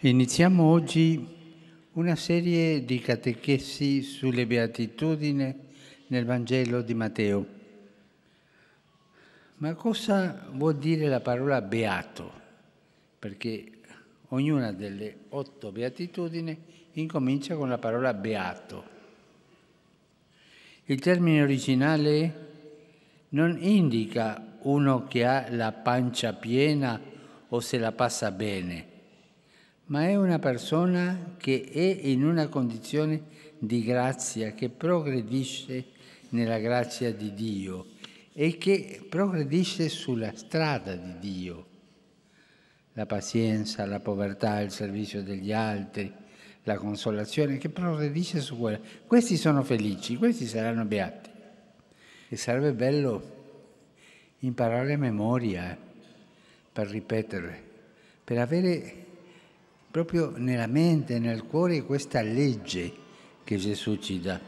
Iniziamo oggi una serie di catechesi sulle beatitudini nel Vangelo di Matteo. Ma cosa vuol dire la parola beato? Perché ognuna delle otto beatitudini incomincia con la parola beato. Il termine originale non indica uno che ha la pancia piena o se la passa bene ma è una persona che è in una condizione di grazia, che progredisce nella grazia di Dio e che progredisce sulla strada di Dio. La pazienza, la povertà, il servizio degli altri, la consolazione, che progredisce su quella. Questi sono felici, questi saranno beati. E sarebbe bello imparare a memoria eh, per ripetere, per avere proprio nella mente, nel cuore questa legge che Gesù ci dà.